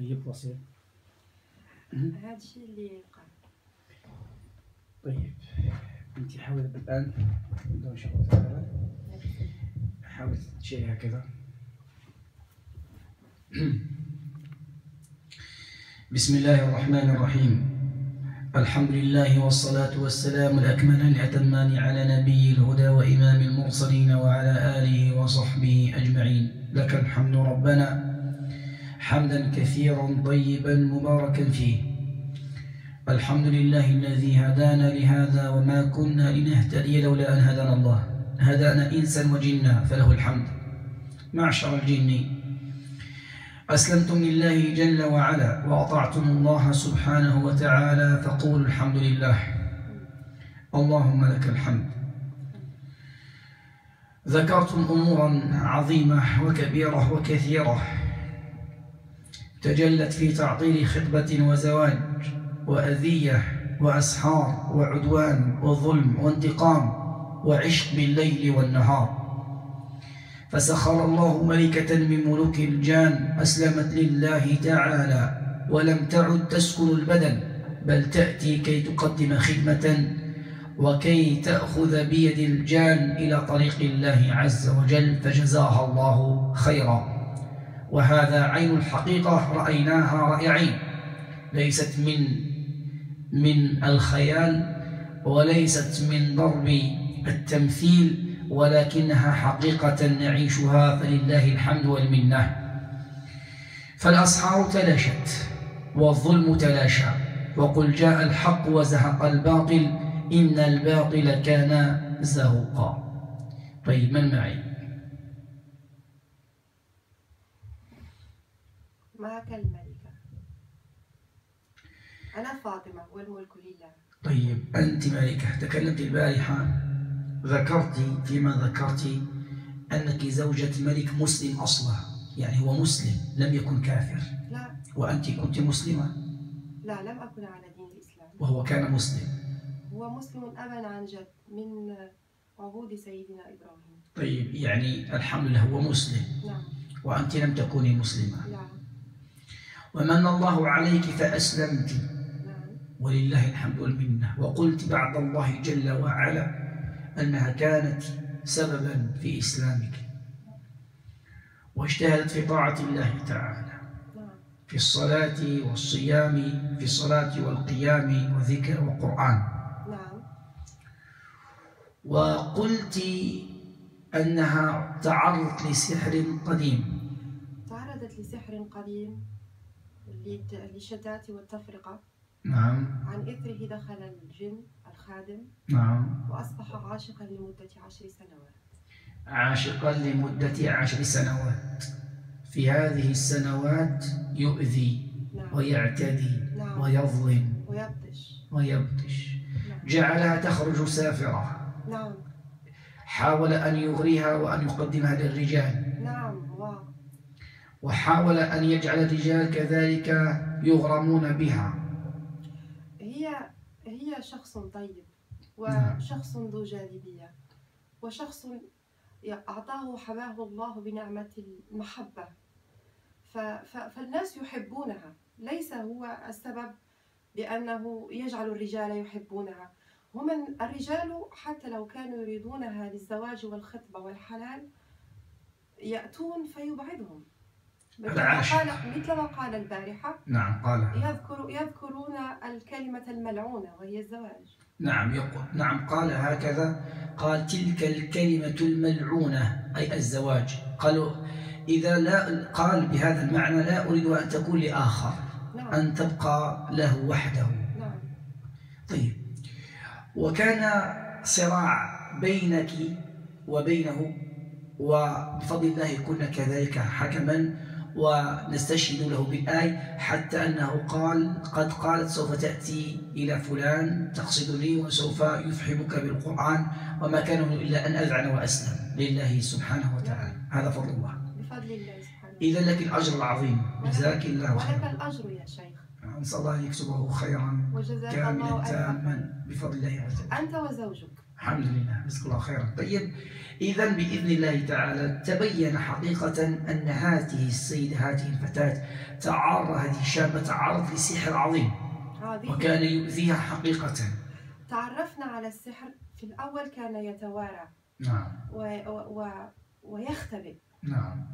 طيب بسيط هذا الشيء اللي قال طيب انت حاولي الآن. إن شاء الله تعالى. حاولي تشيلي هكذا. بسم الله الرحمن الرحيم. الحمد لله والصلاة والسلام الأكملان الأتمان على نبي الهدى وإمام المرسلين وعلى آله وصحبه أجمعين. لك الحمد ربنا. حمدا كثيرا طيبا مباركا فيه. الحمد لله الذي هدانا لهذا وما كنا لنهتدي لولا أن هدانا الله. هدانا إنسا وجنا فله الحمد. معشر الجن. أسلمتم لله جل وعلا وأطعتم الله سبحانه وتعالى فقولوا الحمد لله. اللهم لك الحمد. ذكرتم أمورا عظيمة وكبيرة وكثيرة. تجلت في تعطيل خطبة وزواج وأذية وأسحار وعدوان وظلم وانتقام وعشق بالليل والنهار. فسخر الله ملكة من ملوك الجان أسلمت لله تعالى ولم تعد تسكن البدن بل تأتي كي تقدم خدمة وكي تأخذ بيد الجان إلى طريق الله عز وجل فجزاها الله خيرا. وهذا عين الحقيقة رأيناها رأي عين. ليست من من الخيال وليست من ضرب التمثيل ولكنها حقيقة نعيشها فلله الحمد والمنة. فالأسحار تلاشت والظلم تلاشى وقل جاء الحق وزهق الباطل إن الباطل كان زهوقا. طيب من معي؟ معك الملكة. أنا فاطمة والملك لله. طيب أنت ملكة تكلمت البارحة ذكرت فيما ذكرت أنك زوجة ملك مسلم أصلا يعني هو مسلم لم يكن كافر. لا. وأنت كنت مسلمة؟ لا لم أكن على دين الإسلام. وهو كان مسلم. هو مسلم أبا عن جد من عبود سيدنا إبراهيم. طيب يعني الحمد لله هو مسلم. نعم. وأنت لم تكوني مسلمة. لا ومن الله عليك فأسلمت. ولله الحمد والمنة. وقلت بعد الله جل وعلا أنها كانت سببا في إسلامك. واجتهدت في طاعة الله تعالى. في الصلاة والصيام في الصلاة والقيام وذكر وقرآن وقلت أنها تعرضت لسحر قديم. تعرضت لسحر قديم. للشتات والتفرقة. نعم. عن إثره دخل الجن الخادم. نعم. وأصبح عاشقا لمدة عشر سنوات. عاشقا لمدة عشر سنوات. في هذه السنوات يؤذي نعم. ويعتدي نعم. ويظلم ويبطش. ويبطش. نعم. جعلها تخرج سافرة. نعم. حاول أن يغريها وأن يقدمها للرجال. نعم. و وحاول أن يجعل الرجال كذلك يغرمون بها هي هي شخص طيب نعم. وشخص ذو جاذبية وشخص أعطاه حباه الله بنعمة المحبة. فالناس يحبونها ليس هو السبب بأنه يجعل الرجال يحبونها هم الرجال حتى لو كانوا يريدونها للزواج والخطبة والحلال يأتون فيبعدهم مثل ما. قال مثل ما قال البارحة. نعم قال يذكر يذكرون الكلمة الملعونة وهي الزواج. نعم يقول نعم قال هكذا. قال تلك الكلمة الملعونة أي الزواج. قالوا إذا لا قال بهذا المعنى لا أريد أن تكون لآخر نعم. أن تبقى له وحده. نعم. طيب. وكان صراع بينك وبينه وبفضل الله كنا كذلك حكما ونستشهد له بالآية حتى أنه قال قد قالت سوف تأتي إلى فلان تقصدني وسوف يفحمك بالقرآن وما كان إلا أن أذعن وأسلم لله سبحانه وتعالى. هذا فضل الله. بفضل الله سبحانه إذا لك الأجر العظيم. جزاك الله ولك خيرا. الأجر يا شيخ. نسأل الله أن يكتبه خيرا كاملا تاما بفضل الله عز وجل. أنت وزوجك. الحمد لله جزاك الله خيرا. طيب إذا بإذن الله تعالى تبين حقيقة أن هذه السيدة هذه الفتاة تعرض هذه الشابة تعرض لسحر عظيم. وكان يؤذيها حقيقة. تعرفنا على السحر في الأول كان يتوارى. نعم. و... و... و... ويختبئ. نعم.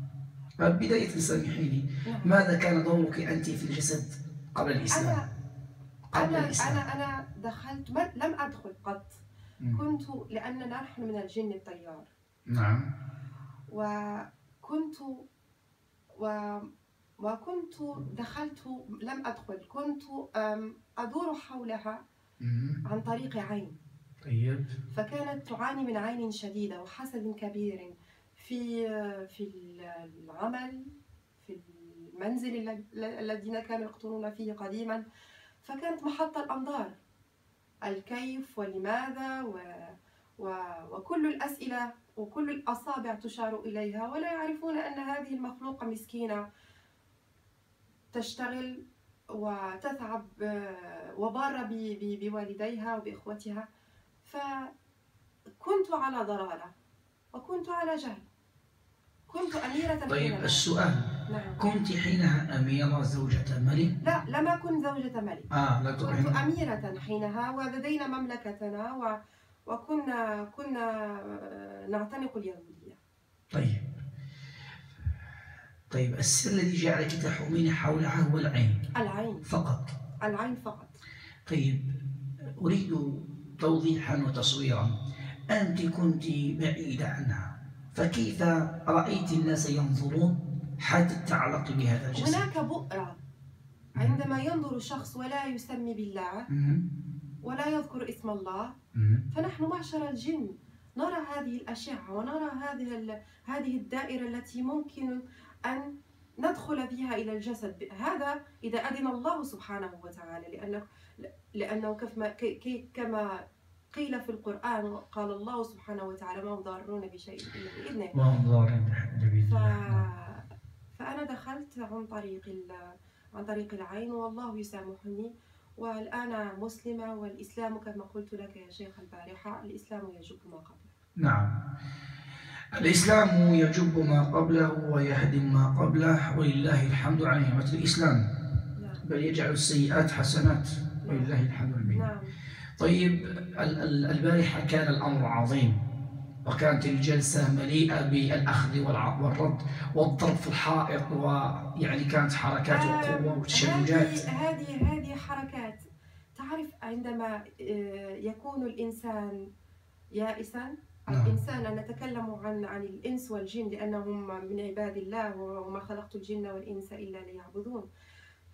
بداية سامحيني نعم. ماذا كان دورك أنت في الجسد قبل الإسلام؟ أنا قبل أنا الإسلام. أنا أنا دخلت ما لم أدخل قط. كنت لأننا نحن من الجن الطيار. نعم. وكنت و وكنت دخلت لم أدخل كنت أدور حولها. عن طريق عين. طيب. فكانت تعاني من عين شديدة وحسد كبير في في العمل في المنزل الذين كانوا يقطنون فيه قديما. فكانت محط الأنظار. الكيف ولماذا و و وكل الأسئلة وكل الأصابع تشار إليها ولا يعرفون أن هذه المخلوقة مسكينة تشتغل وتتعب وبارة ب- ب- بوالديها وبإخوتها. فكنت على ضلالة وكنت على جهل. كنت أميرة طيب. السؤال. نعم. كنت حينها أميرة زوجة ملك؟ لا لم أكن زوجة ملك. آه لا كنت أميرة حينها ولدينا مملكتنا و... وكنا كنا آه، نعتنق اليهودية. طيب. طيب السر الذي جعلك تحومين حولها هو العين. العين. فقط. العين فقط. طيب أريد توضيحا وتصويرا. أنت كنت بعيدة عنها فكيف رأيت الناس ينظرون؟ حتى تعلق بهذا الجسد هناك بؤرة عندما ينظر شخص ولا يسمي بالله. ولا يذكر اسم الله. فنحن معشر الجن نرى هذه الأشعة ونرى هذه هذه الدائرة التي ممكن أن ندخل بها إلى الجسد هذا إذا أذن الله سبحانه وتعالى لأنه لأنه كما قيل في القرآن قال الله سبحانه وتعالى ما هم ضارون بشيء إلا بإذنه ضارين بحمد ف... الله. فأنا دخلت عن طريق ال... عن طريق العين والله يسامحني. والآن مسلمة والإسلام كما قلت لك يا شيخ البارحة الإسلام يجب ما قبله. نعم. الإسلام يجب ما قبله ويهدم ما قبله ولله الحمد على نعمة الإسلام. نعم. بل يجعل السيئات حسنات ولله الحمد والمنة. نعم. طيب ال- ال- البارحة كان الأمر عظيم. وكانت الجلسة مليئة بالأخذ والرد والضرب في الحائط ويعني كانت حركات وقوة آم، وتشنجات هذه هذه حركات تعرف عندما آه، يكون الإنسان يائسا نعم. الإنسان أنا نتكلم عن عن الإنس والجن لأنهم من عباد الله وما خلقت الجن والإنس إلا ليعبدون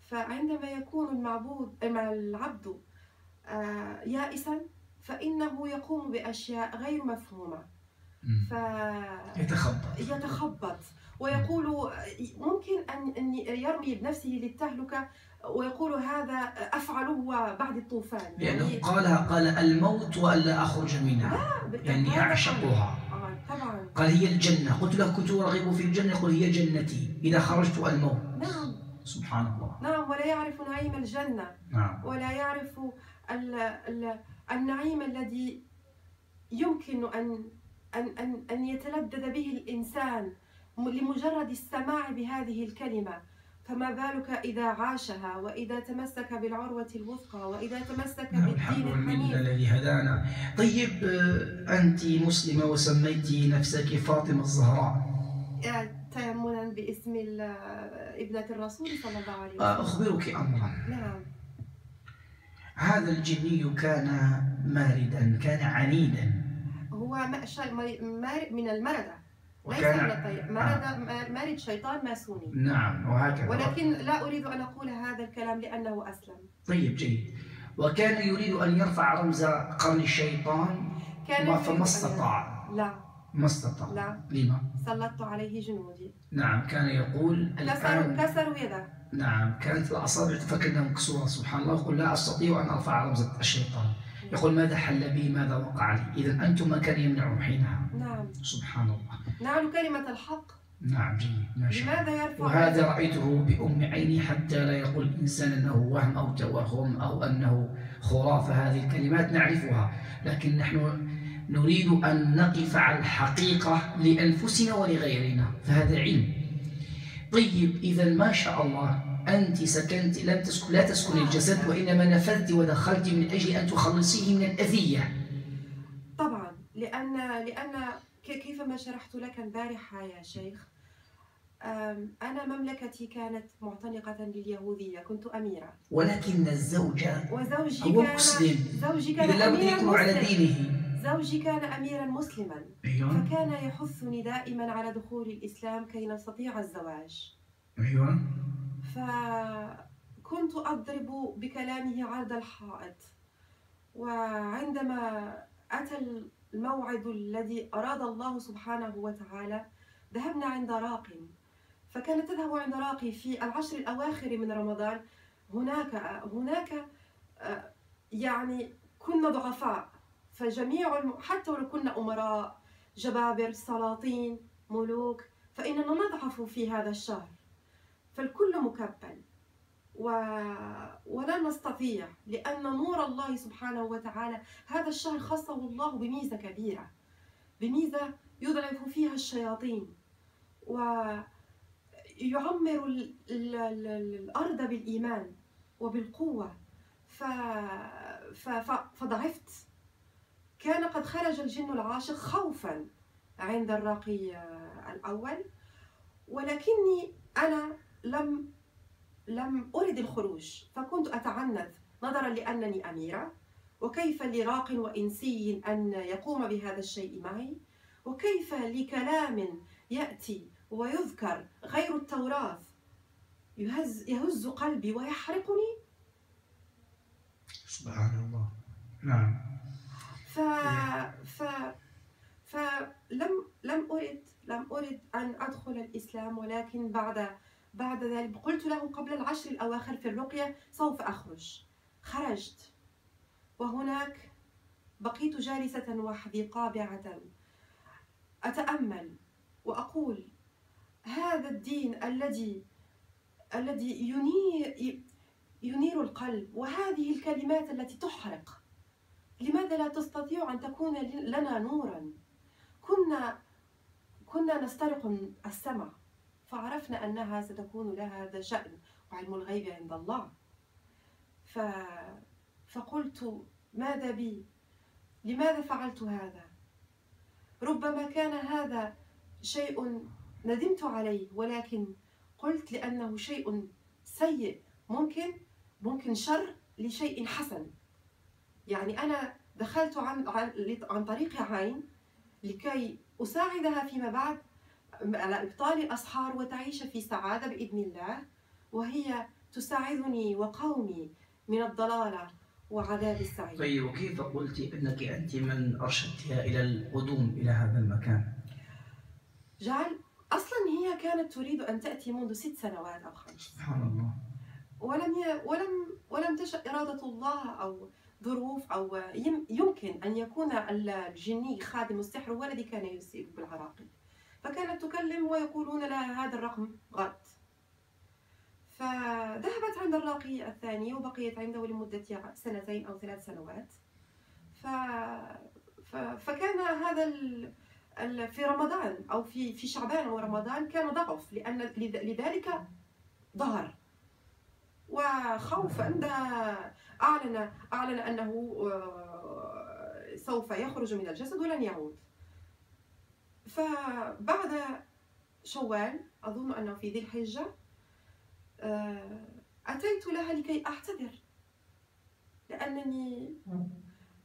فعندما يكون المعبود العبد آه، يائسا فإنه يقوم بأشياء غير مفهومة. ف يتخبط. يتخبط. ويقول ممكن أن يرمي بنفسه للتهلكة ويقول هذا أفعله بعد الطوفان. لأنه قال قال الموت وألا أخرج منها. هذا يعني طبعاً. أعشقها. آه، طبعا. قال هي الجنة. قلت له كنت أرغب في الجنة. يقول هي جنتي. إذا خرجت الموت. نعم. سبحان الله. نعم ولا يعرف نعيم الجنة. نعم. ولا يعرف ال ال النعيم الذي يمكن أن أن أن أن يتلذذ به الإنسان لمجرد السماع بهذه الكلمة. فما بالك إذا عاشها وإذا تمسك بالعروة الوثقى وإذا تمسك نعم بالدين الحنيف؟ الذي هدانا. طيب آه، أنت مسلمة وسميت نفسك فاطمة الزهراء. تيمنا باسم ابنة الرسول صلى الله عليه وسلم. آه، أخبرك أمرا. نعم. هذا الجني كان ماردا كان عنيدا. هو ما- شي- ما- مار- من المردة ليس وكان- من الطير مرد مارد شيطان ماسوني. نعم وهكذا. ولكن لا أريد أن أقول هذا الكلام لأنه أسلم. طيب جيد. وكان يريد أن يرفع رمز قرن الشيطان كان فما استطاع. لا. ما استطاع. لا. لما؟ سلطت عليه جنودي. نعم كان يقول كسروا كسروا يده. نعم كانت الأصابع تفكر أنها مكسورة سبحان الله. يقول لا أستطيع أن أرفع رمز الشيطان. يقول ماذا حل بي؟ ماذا وقع لي؟ إذا أنتم ما كان يمنعهم حينها. نعم. سبحان الله. نعم كلمة الحق. نعم جيد ما شاء الله. وهذا رأيته بأم عيني حتى لا يقول الإنسان أنه وهم أو توهم أو أنه خرافة هذه الكلمات نعرفها لكن نحن نريد أن نقف على الحقيقة لأنفسنا ولغيرنا فهذا علم. طيب إذا ما شاء الله أنت سكنت لم تسكن لا تسكن الجسد وإنما نفذت ودخلت من أجل أن تخلصيه من الأذية. طبعا لأن لأن كيفما شرحت لك البارحة يا شيخ أنا مملكتي كانت معتنقة لليهودية كنت أميرة. ولكن الزوج وزوجي هو كان مسلم. زوجي كان إذا لابد أميرا يكون على مسلم. دينه. زوجي كان أميرا مسلما. أيوة. فكان يحثني دائما على دخول الإسلام كي نستطيع الزواج. أيوة. فكنت أضرب بكلامه عرض الحائط وعندما أتى الموعد الذي أراد الله سبحانه وتعالى ذهبنا عند راق. فكانت تذهب عند راقي في العشر الأواخر من رمضان. هناك هناك يعني كنا ضعفاء. فجميع. حتى ولو كنا أمراء جبابر سلاطين ملوك فإننا نضعف في هذا الشهر. فالكل مكبل. و... ولا نستطيع لأن نور الله سبحانه وتعالى هذا الشهر خصه الله بميزة كبيرة. بميزة يضعف فيها الشياطين. ويعمر ال... ال... ال... الأرض بالإيمان وبالقوة. ف... ف... ف... فضعفت. كان قد خرج الجن العاشق خوفا عند الراقي الأول. ولكني أنا لم لم أرد الخروج فكنت أتعنت نظرا لأنني أميرة وكيف لراق وإنسي أن يقوم بهذا الشيء معي وكيف لكلام يأتي ويذكر غير التوراة يهز, يهز قلبي ويحرقني؟ سبحان الله. نعم. ف... ف... فلم لم أرد لم أرد أن أدخل الإسلام ولكن بعد بعد ذلك قلت له قبل العشر الأواخر في الرقية سوف أخرج. خرجت. وهناك بقيت جالسة وحدي قابعة. أتأمل وأقول هذا الدين الذي الذي ينير ينير القلب وهذه الكلمات التي تحرق. لماذا لا تستطيع أن تكون لنا نورا؟ كنا كنا نسترق السمع. فعرفنا أنها ستكون لها هذا شأن وعلم الغيب عند الله. ف... فقلت ماذا بي؟ لماذا فعلت هذا؟ ربما كان هذا شيء ندمت عليه ولكن قلت لأنه شيء سيء. ممكن ممكن شر لشيء حسن. يعني أنا دخلت عن عن, عن طريق عين لكي أساعدها فيما بعد على إبطال الأسحار وتعيش في سعادة بإذن الله وهي تساعدني وقومي من الضلالة وعذاب السعير. طيب وكيف قلت أنك أنت من أرشدتها إلى القدوم إلى هذا المكان؟ جعل أصلا هي كانت تريد أن تأتي منذ ست سنوات أو خمس. سبحان الله. ولم ي... ولم ولم تشأ إرادة الله أو ظروف أو يمكن أن يكون الجني خادم السحر هو الذي كان يصيب بالعراقيل. فكانت تكلم ويقولون لها هذا الرقم غلط. فذهبت عند الراقي الثاني وبقيت عنده لمدة سنتين أو ثلاث سنوات. ف... ف... فكان هذا ال... في رمضان أو في في شعبان رمضان كان ضعف لأن لذلك ظهر. وخوفا أعلن أعلن أنه آه، سوف يخرج من الجسد ولن يعود فبعد شوال أظن أنه في ذي الحجة آه، أتيت لها لكي أعتذر لأنني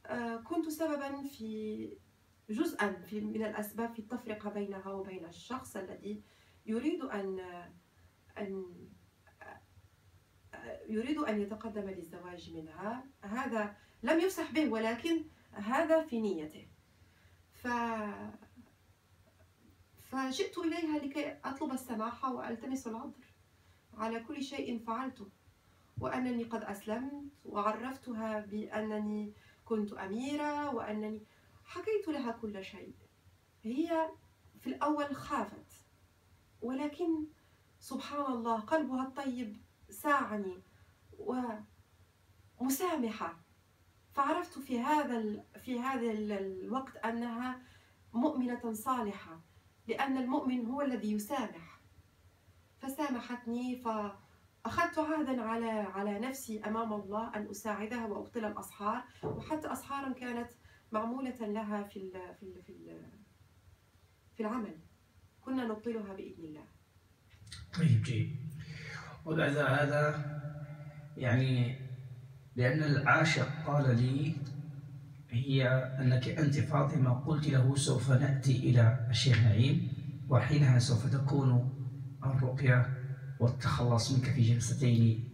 آه، كنت سببا في جزءا في من الأسباب في التفرقة بينها وبين الشخص الذي يريد أن أن يريد أن يتقدم للزواج منها. هذا لم يفسح به ولكن هذا في نيته. ف فجئت إليها لكي أطلب السماحة وألتمس العذر. على كل شيء فعلته وأنني قد أسلمت وعرفتها بأنني كنت أميرة وأنني حكيت لها كل شيء. هي في الأول خافت ولكن سبحان الله قلبها الطيب ساعني ومسامحة. فعرفت في هذا في هذا ال- الوقت أنها مؤمنة صالحة. لأن المؤمن هو الذي يسامح. فسامحتني فأخذت عهدا على على نفسي أمام الله أن أساعدها وأبطل الأسحار وحتى أسحارا كانت معمولة لها في ال في ال في في العمل. كنا نبطلها بإذن الله. طيب جيد. وبعد هذا يعني لأن العاشق قال لي هي أنك أنت فاطمة قلت له سوف نأتي إلى الشيخ نعيم وحينها سوف تكون الرقية والتخلص منك في جلستين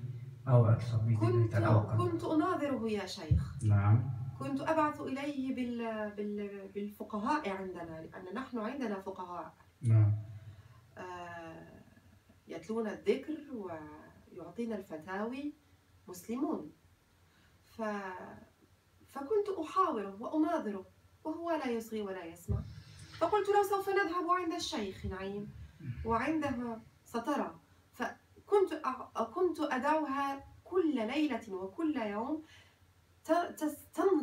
أو أكثر الله كنت. كنت أناظره يا شيخ. نعم. كنت أبعث إليه بال بال بالفقهاء عندنا لأن نحن عندنا فقهاء. نعم. آه، يتلون الذكر ويعطينا الفتاوي مسلمون. ف... فكنت أحاوره وأناظره وهو لا يصغي ولا يسمع. فقلت له سوف نذهب عند الشيخ نعيم وعنده سترى. فكنت. كنت أدعوها كل ليلة وكل يوم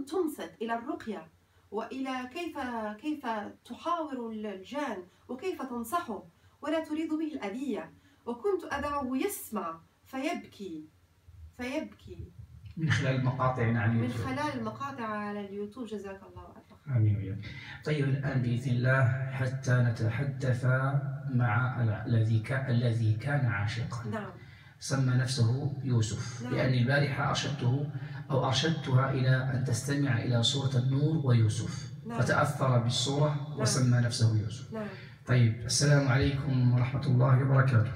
تنصت إلى الرقية وإلى كيف كيف تحاور الجان وكيف تنصحه ولا تريد به الأذية. وكنت أدعه يسمع فيبكي فيبكي. من خلال المقاطع على من اليوتيوب. خلال المقاطع على اليوتيوب. جزاك الله خير آمين وإياك. طيب الآن بإذن الله حتى نتحدث مع ال- الذي كان الذي كان عاشقا. نعم. سمى نفسه يوسف. نعم. لأني البارحة أرشدته أو أرشدتها إلى أن تستمع إلى سورة النور ويوسف. نعم. فتأثر بالصورة وسمى نفسه يوسف. نعم. طيب السلام عليكم ورحمة الله وبركاته.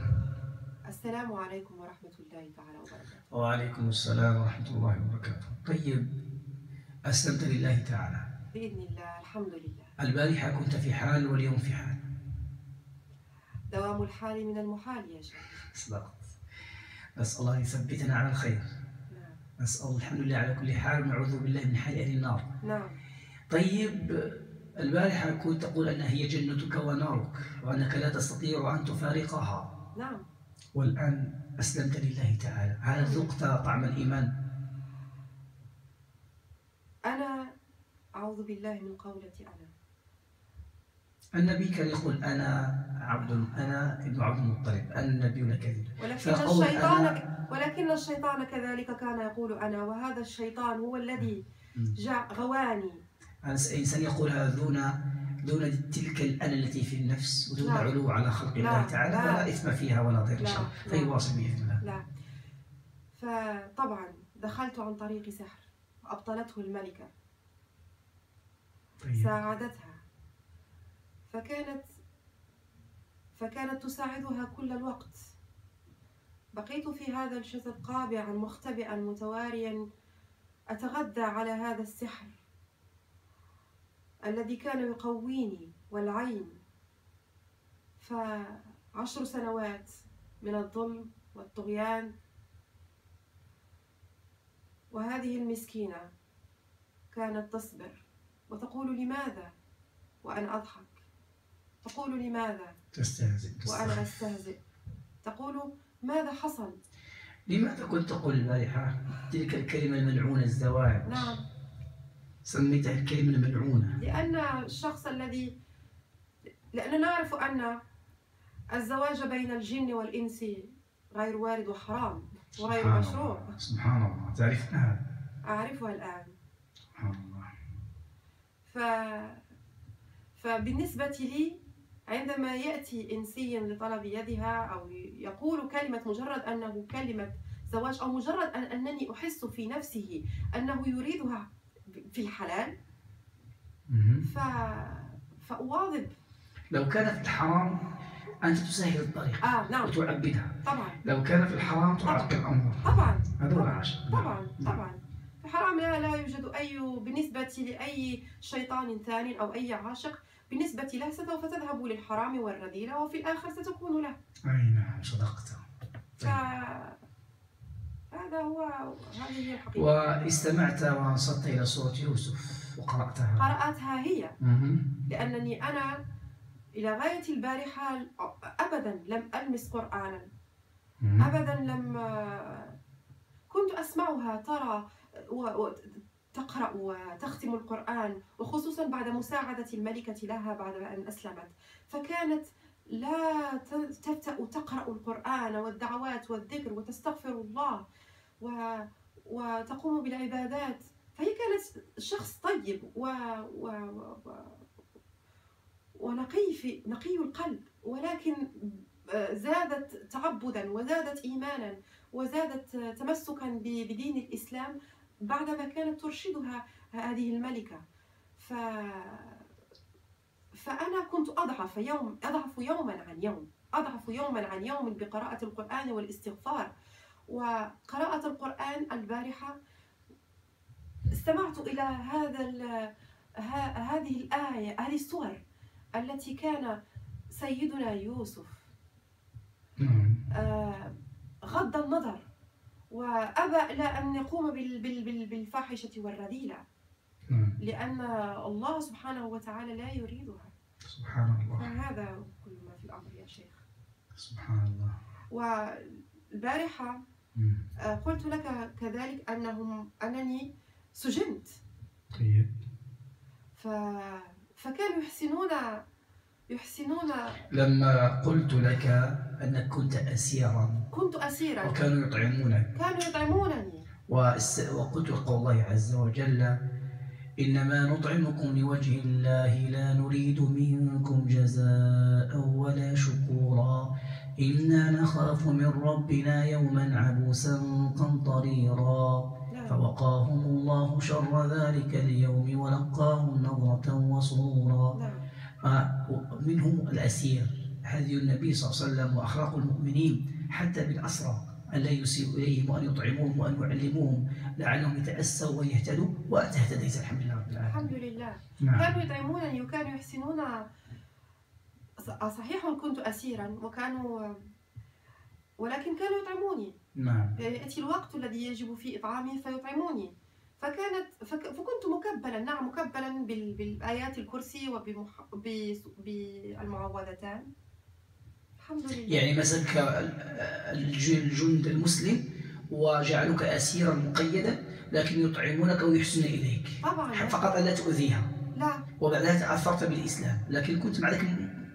السلام عليكم ورحمة الله تعالى وبركاته. وعليكم السلام ورحمة الله وبركاته. طيب أسلمت لله تعالى. بإذن الله الحمد لله. البارحة كنت في حال واليوم في حال. دوام الحال من المحال يا شيخ. صدقت نسأل الله يثبتنا على الخير. نعم. نسأل الحمد لله على كل حال ونعوذ بالله من حال أهل النار. نعم. طيب البارحة كنت تقول أنها هي جنتك ونارك وأنك لا تستطيع أن تفارقها. نعم. والآن أسلمت لله تعالى. هل ذقت طعم الإيمان؟ أنا أعوذ بالله من قولة أنا. النبي كان يقول أنا عبد أنا ابن عبد المطلب النبي لكذب ولكن فقول الشيطان أنا- ولكن الشيطان كذلك كان يقول أنا وهذا الشيطان هو الذي. جاء غواني. الإنسان يقولها دون دون تلك الأنا التي في النفس ودون لا. علو على خلق الله لا. تعالى لا. فلا إثم فيها ولا ضير إن. شاء الله. فيواصل بإذن الله لا فطبعا دخلت عن طريق سحر أبطلته الملكة طيب ساعدتها فكانت فكانت تساعدها كل الوقت بقيت في هذا الجسد قابعا مختبئا متواريا أتغذى على هذا السحر الذي كان يقويني والعين. فعشر سنوات من الظلم والطغيان. وهذه المسكينة كانت تصبر وتقول لماذا وأنا أضحك؟ تقول لماذا تستهزئ. وأنا أستهزئ؟ تقول ماذا حصل؟ لماذا كنت تقول البارحة؟ تلك الكلمة الملعونة الزواج. نعم. سميتها الكلمة الملعونة. لأن الشخص الذي لأننا نعرف أن الزواج بين الجن والإنس غير وارد وحرام وغير سبحان مشروع. الله. سبحان الله. تعرفنا؟ أعرفها الآن. سبحان الله. ف... فبالنسبة لي عندما يأتي إنسي لطلب يدها أو يقول كلمة مجرد أنه كلمة زواج أو مجرد أن أنني أحس في نفسه أنه يريدها في الحلال. ف... فأواظب لو كان في الحرام أنت تسهل الطريق آه نعم. وتعبدها طبعا. لو كان في الحرام تعقد الأمر طبعا. هذا هو طبعا العشق طبعا. نعم. طبعا. في حرام لا, لا يوجد أي بالنسبة لأي شيطان ثاني أو أي عاشق بالنسبة له سوف تذهب للحرام والرذيلة وفي الآخر ستكون له. أي نعم صدقت؟ ف... هذا هو هذه هي الحقيقة واستمعت وانصت إلى سورة يوسف وقرأتها قرأتها هي مهم. لأنني أنا إلى غاية البارحة أبدا لم ألمس قرآنا مهم. أبدا لم كنت أسمعها ترى. تقرأ وتختم القرآن وخصوصا بعد مساعدة الملكة لها بعد أن أسلمت فكانت لا تبدأ تقرأ القرآن والدعوات والذكر وتستغفر الله وتقوم بالعبادات. فهي كانت شخص طيب و, و... و... ونقي في نقي القلب. ولكن زادت تعبدا وزادت ايمانا وزادت تمسكا بدين الإسلام بعدما كانت ترشدها هذه الملكة. ف فأنا كنت أضعف يوم أضعف يوما عن يوم أضعف يوما عن يوم بقراءة القرآن والاستغفار. وقراءة القرآن البارحة. استمعت إلى هذا هذه الآية هذه السور التي كان سيدنا يوسف نعم. آه، غض النظر وأبى إلى أن يقوم بالفاحشة والرذيلة. نعم. لأن الله سبحانه وتعالى لا يريدها. سبحان الله. فهذا كل ما في الأمر يا شيخ. سبحان الله. والبارحة قلت لك كذلك أنهم أنني سجنت. طيب. ف... فكانوا يحسنون يحسنون. لما قلت لك أنك كنت أسيرا. كنت أسيرا. وكانوا يطعمونك. كانوا يطعمونني. وقلت قول الله عز وجل إنما نطعمكم لوجه الله لا نريد منكم جزاء ولا شكورا. إنا نخاف من ربنا يوما عبوسا قمطريرا نعم. فوقاهم الله شر ذلك اليوم ولقاهم نظرة وسرورا نعم. ومنهم الأسير هدي النبي صلى الله عليه وسلم وأخلاق المؤمنين حتى بالأسرى أن لا يسيء إليهم وأن يطعموهم وأن يعلموهم لعلهم يتأسوا ويهتدوا وأنت اهتديت الحمد لله رب العالمين الحمد لله نعم. كانوا يطعمونني وكانوا يحسنون صحيح كنت أسيرا وكانوا ولكن كانوا يطعموني. نعم. يأتي الوقت الذي يجب فيه إطعامي فيطعموني. فكانت فك فكنت مكبلا نعم مكبلا بالآيات الكرسي وبالمعوذتان الحمد لله. يعني مسك الجند المسلم وجعلوك أسيرا مقيدا لكن يطعمونك ويحسنون إليك. طبعا. فقط لا تؤذيها. لا. وبعدها تأثرت بالإسلام. لكن كنت معك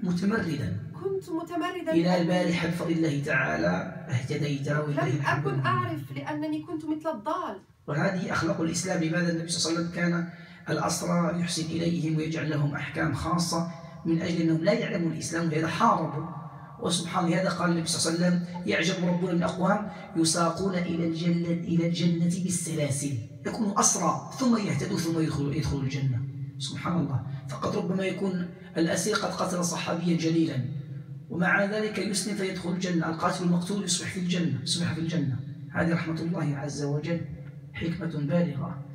متمردا. كنت متمردا إلى البارحة بفضل الله تعالى اهتديت ولله لم أكن أعرف لأنني كنت مثل الضال. وهذه أخلاق الإسلام لماذا النبي صلى الله عليه وسلم كان الأسرى يحسن إليهم ويجعل لهم أحكام خاصة من أجل أنهم لا يعلمون الإسلام ولهذا حاربوا وسبحان الله هذا قال النبي صلى الله عليه وسلم يعجب ربنا من أقوام يساقون إلى الجنة إلى الجنة بالسلاسل. يكونوا أسرى ثم يهتدوا ثم يدخلوا يدخلوا الجنة. سبحان الله. فقد ربما يكون الأسير قد قتل صحابيا جليلا ومع ذلك يسلم فيدخل الجنة. القاتل المقتول يصبح في الجنة يصبح في الجنة. هذه رحمة الله عز وجل حكمة بالغة.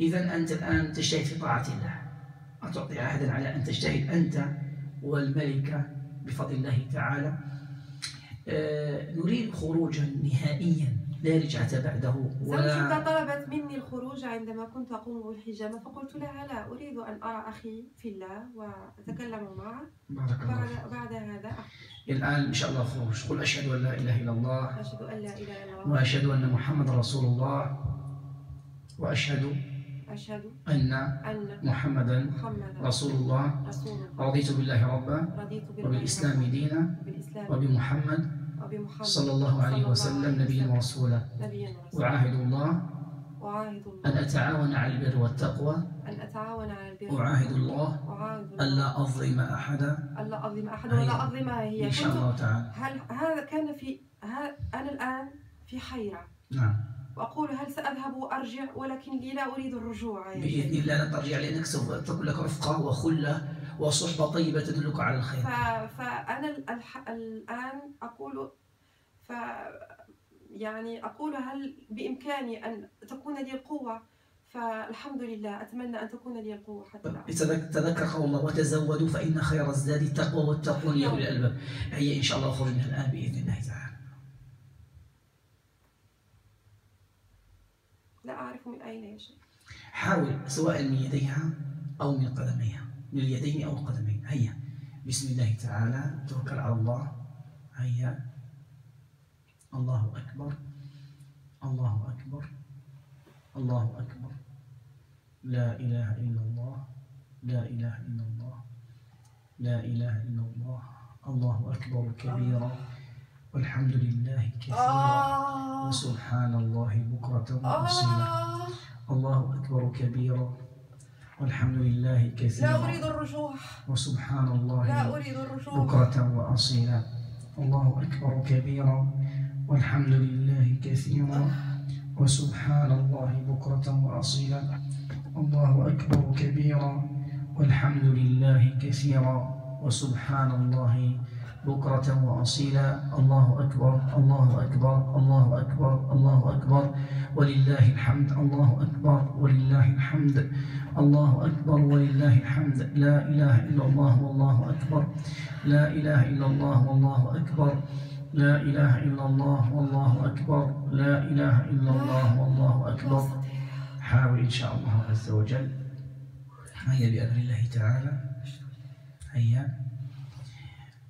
إذا أنت الآن تجتهد في طاعة الله. أتعطي عهدا على أن تجتهد أنت والملكة بفضل الله تعالى. آه، نريد خروجا نهائيا. لا رجعة بعده زوجتي ولا طلبت مني الخروج عندما كنت أقوم بالحجامة فقلت لها لا أريد أن أرى أخي في الله وأتكلم معه. بارك الله فيك. بعد, بعد هذا. أخرج. الآن إن شاء الله خروج قل أشهد أن لا إله إلا الله أشهد أن لا إله إلا الله. وأشهد أن محمد رسول الله وأشهد أشهد أن أن محمدا محمدا رسول الله. رسول الله. رضيت بالله ربا رضيت بالله وبالإسلام دينا وبالإسلام وبمحمد وبمحمد صلى الله عليه وسلم نبيا. ورسولا أعاهد الله أن أتعاون على البر والتقوى. أن أتعاون على البر. أعاهد الله ألا أظلم أحدا. ألا أظلم أحد هي. ولا أظلمها هي. إن شاء الله تعالى. هل هذا كان في أنا الآن في حيرة. نعم. وأقول هل سأذهب وأرجع؟ ولكن لي لا أريد الرجوع يا بإذن. الله لن ترجع لأنك سوف تكون لك رفقة وخلة. وصحبة طيبة تدلك على الخير. فأنا. الآن أقول ف يعني أقول هل بإمكاني أن تكون لي القوة؟ فالحمد لله أتمنى أن تكون لي القوة حتى تذكر قول الله وتزودوا فإن خير الزاد التقوى واتقون يا أولي الألباب هي إن شاء الله خذ من الآن بإذن الله تعالى. لا أعرف من أين يا شيخ. حاول سواء من يديها أو من قدميها. من اليدين أو القدمين. هيا. بسم الله تعالى. توكل على الله. هيا. الله أكبر. الله أكبر. الله أكبر. لا إله إلا الله. لا إله إلا الله. لا إله إلا الله. الله أكبر كبيرا. والحمد لله كثيرا. آه. وسبحان الله بكرة وأصيلا. آه. الله أكبر كبيرا. والحمد لله لا كثيرا أريد الرجوع. وسبحان لا الله أريد الرجوع. بكرة وأصيلا. الله أكبر كبيرا والحمد لله كثيرا. وسبحان الله بكرة وأصيلا. الله أكبر كبيرا والحمد لله كثيرا. وسبحان الله بكرة وأصيلا. الله أكبر الله أكبر الله أكبر الله أكبر. ولله الحمد الله أكبر ولله الحمد الله أكبر ولله الحمد. لا إله إلا الله والله أكبر. لا إله إلا الله والله أكبر. لا إله إلا الله والله أكبر. لا إله إلا الله والله أكبر. حاول إن شاء الله عز وجل. هيا بأمر الله تعالى. هيا.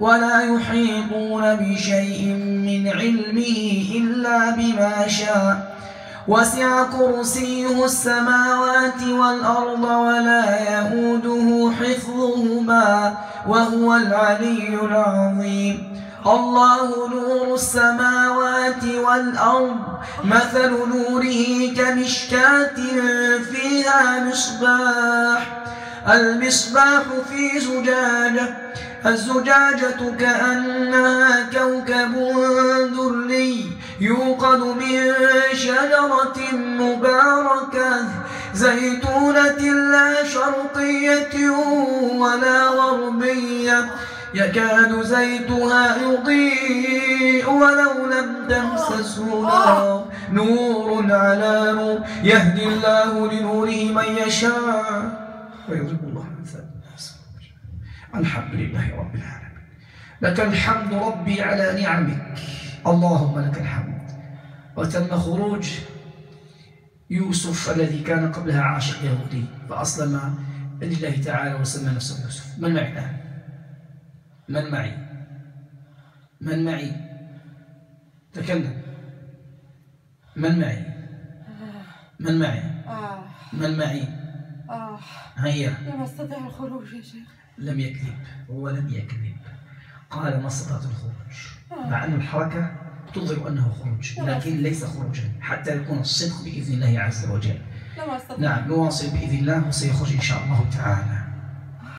ولا يحيطون بشيء من علمه إلا بما شاء. وسع كرسيه السماوات والأرض ولا يئوده حفظهما وهو العلي العظيم. الله نور السماوات والأرض مثل نوره كمشكاة فيها مصباح. المصباح في زجاجة الزجاجة كأنها كوكب دري يوقد من شجرة مباركة زيتونة لا شرقية ولا غربية يكاد زيتها يضيء ولو لم تمسسه نور على نور يهدي الله لنوره من يشاء. ويضرب الله الحمد لله رب العالمين لك الحمد ربي على نعمك اللهم لك الحمد وتم خروج يوسف الذي كان قبلها عاشق يهودي فأسلم لله تعالى وسمى نفسه يوسف من معي الآن؟ من معي؟ من معي؟ تكلم من معي؟ من معي؟ آه من معي؟ آه هيا لم أستطع الخروج يا شيخ لم يكذب هو لم يكذب. قال ما استطعت الخروج مع أن الحركة تظهر أنه خروج لكن ليس خروجا حتى يكون الصدق بإذن الله عز وجل. نعم نواصل بإذن الله وسيخرج إن شاء الله تعالى.